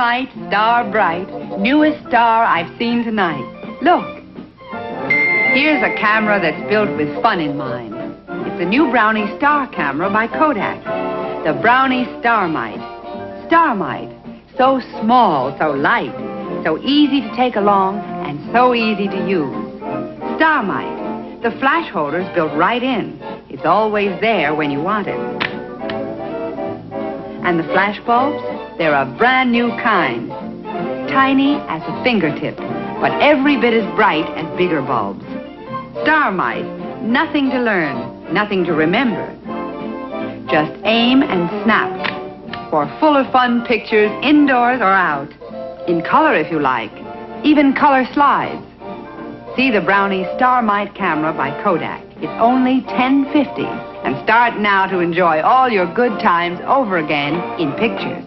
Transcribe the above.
Starmite, star bright, newest star I've seen tonight. Look. Here's a camera that's built with fun in mind. It's the new Brownie Star camera by Kodak. The Brownie Starmite. Starmite. So small, so light, so easy to take along, and so easy to use. Starmite. The flash holder's built right in. It's always there when you want it. And the flash bulbs? They're a brand new kind. Tiny as a fingertip, but every bit as bright as bigger bulbs. Starmite. Nothing to learn, nothing to remember. Just aim and snap for fuller fun pictures indoors or out. In color if you like. Even color slides. See the Brownie Starmite camera by Kodak. It's only $10.50. And start now to enjoy all your good times over again in pictures.